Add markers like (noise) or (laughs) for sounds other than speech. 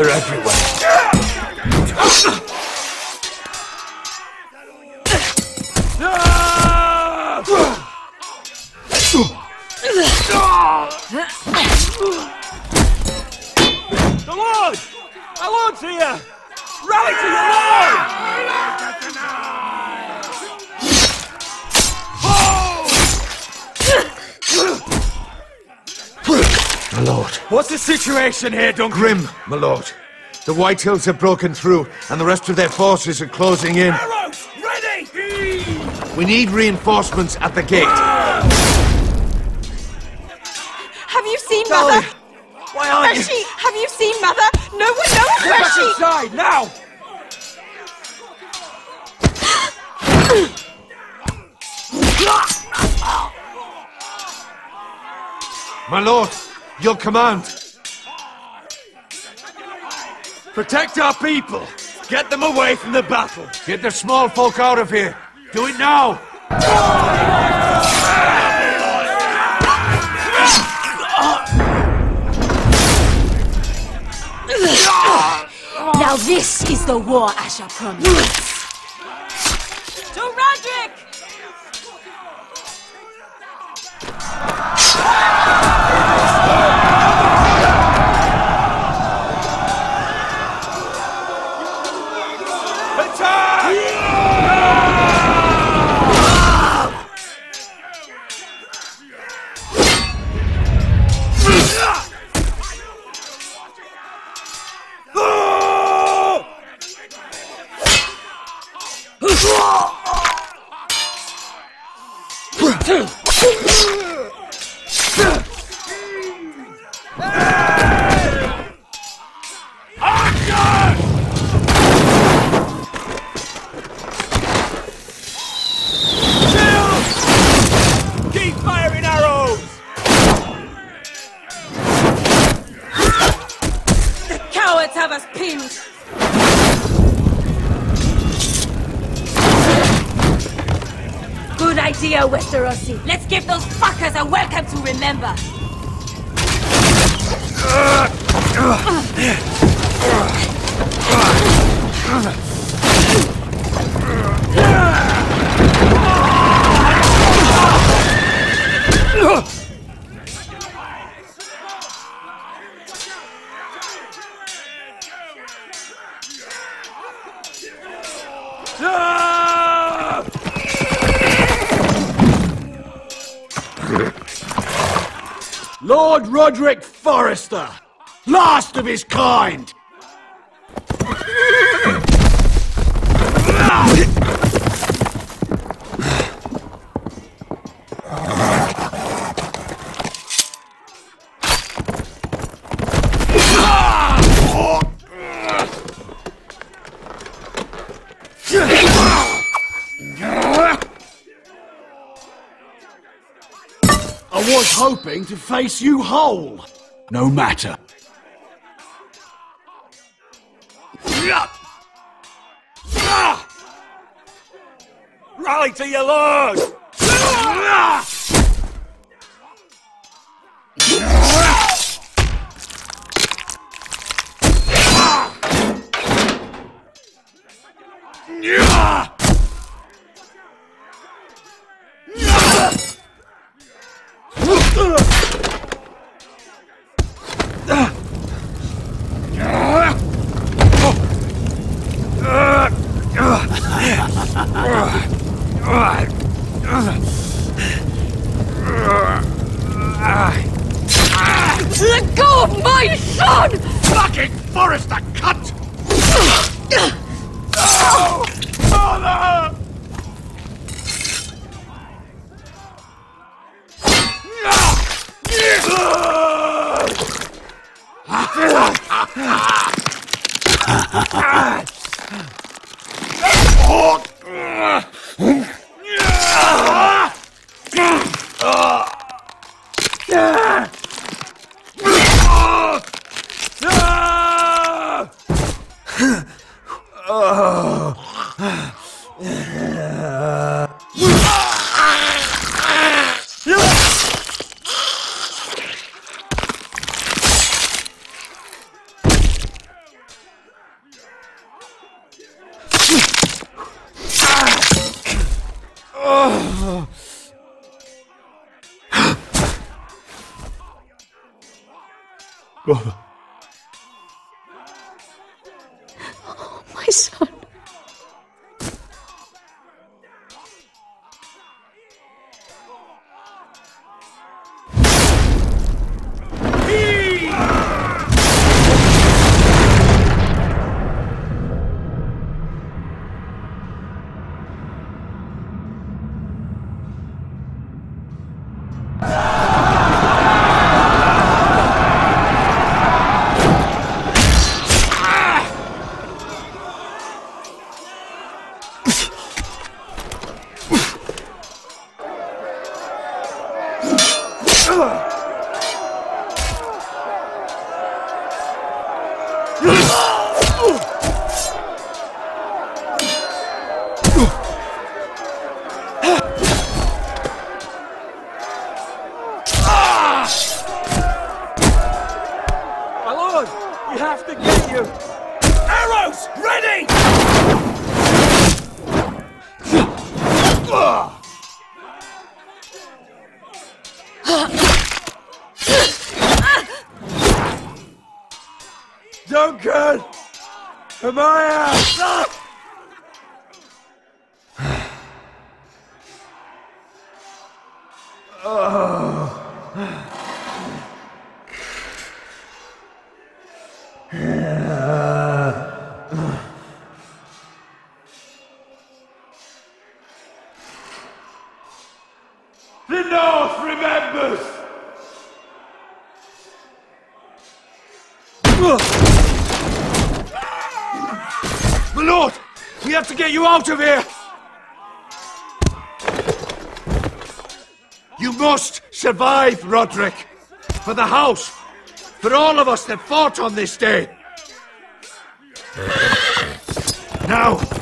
They're everywhere. The Lord! Our Lord's here! Rally to your Lord! My lord. What's the situation here, Duncan? Grim, my lord. The Whitehills have broken through, and the rest of their forces are closing in. Arrows! Ready! We need reinforcements at the gate. Have you seen Dolly! Mother? Why aren't Where's you? she? Have you seen Mother? No one knows Get where back she... inside, now! My lord, your command. Protect our people! Get them away from the battle! Get the small folk out of here. Do it now. Now this is the war Asher promised. Cowards have us pinned! Good idea, Westerosi. Let's give those fuckers a welcome to remember. Ah! Lord Rodrik Forrester! Last of his kind! Hoping to face you whole. No matter. Rally to your lord! Let go of my son! Fucking Forrester cunt! Father! Ah! (laughs) Yeah. Oh, my son. Duncan! Amaya! The North remembers! Have to get you out of here. You must survive, Rodrik. For the house. For all of us that fought on this day. Now.